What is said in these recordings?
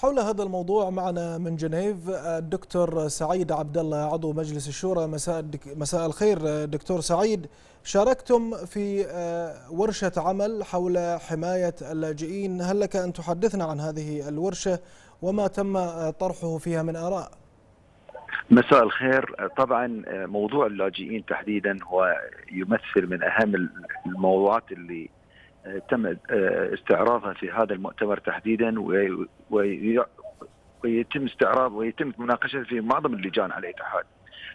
حول هذا الموضوع معنا من جنيف الدكتور سعيد عبد الله عضو مجلس الشورى. مساء مساء الخير دكتور سعيد. شاركتم في ورشة عمل حول حماية اللاجئين. هل لك أن تحدثنا عن هذه الورشة وما تم طرحه فيها من آراء؟ مساء الخير. طبعا موضوع اللاجئين تحديدا هو يمثل من أهم الموضوعات اللي تم استعراضها في هذا المؤتمر تحديدا ويتم استعراض ويتم مناقشتها في معظم اللجان على الاتحاد.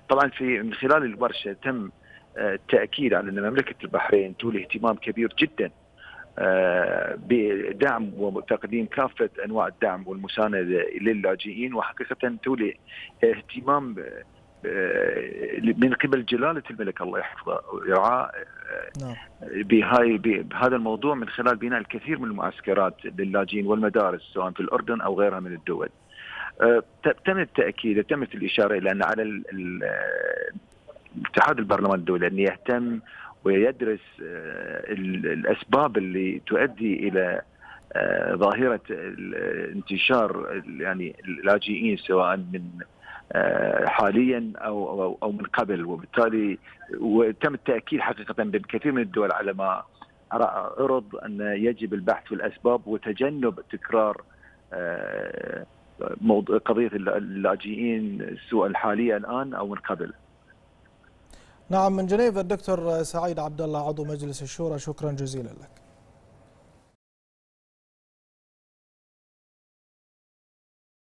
طبعا في من خلال الورشة تم التأكيد على أن مملكة البحرين تولي اهتمام كبير جدا بدعم وتقديم كافة أنواع الدعم والمساندة للاجئين وحقيقة تولي اهتمام من قبل جلالة الملك الله يحفظه ويرعاه بهاي بهذا الموضوع من خلال بناء الكثير من المعسكرات للاجئين والمدارس سواء في الأردن أو غيرها من الدول. تم التأكيد تمت الإشارة إلى أن على الاتحاد البرلمان الدولي أن يهتم ويدرس الأسباب اللي تؤدي إلى ظاهرة انتشار يعني اللاجئين سواء من حاليا أو أو, أو من قبل وبالتالي وتم التأكيد حقيقه بالكثير من الدول على ما عرض أن يجب البحث في الأسباب وتجنب تكرار قضية اللاجئين سواء الحالية الآن أو من قبل. نعم من جنيف الدكتور سعيد عبد الله عضو مجلس الشورى شكرا جزيلا لك.